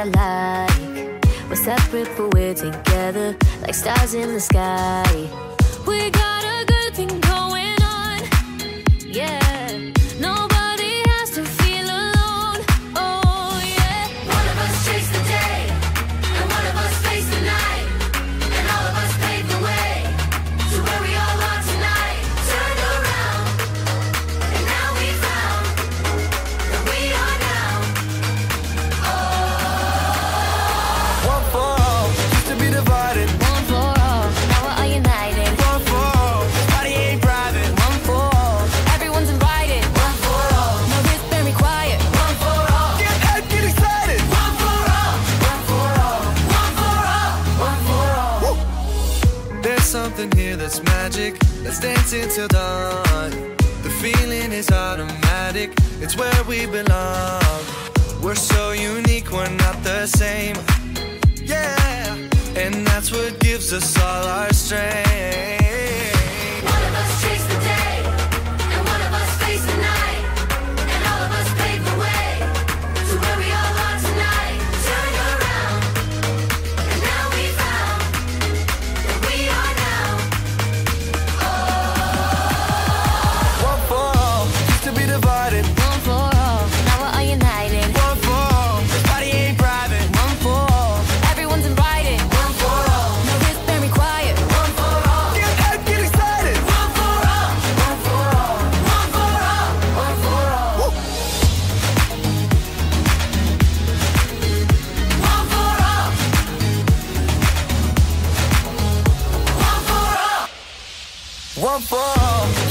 I like. We're separate, but we're together like stars in the sky. We got a good thing going on, yeah. something here that's magic. Let's dance until dawn. The feeling is automatic, it's where we belong. We're so unique, we're not the same. Yeah, and that's what gives us all our strength. One fall.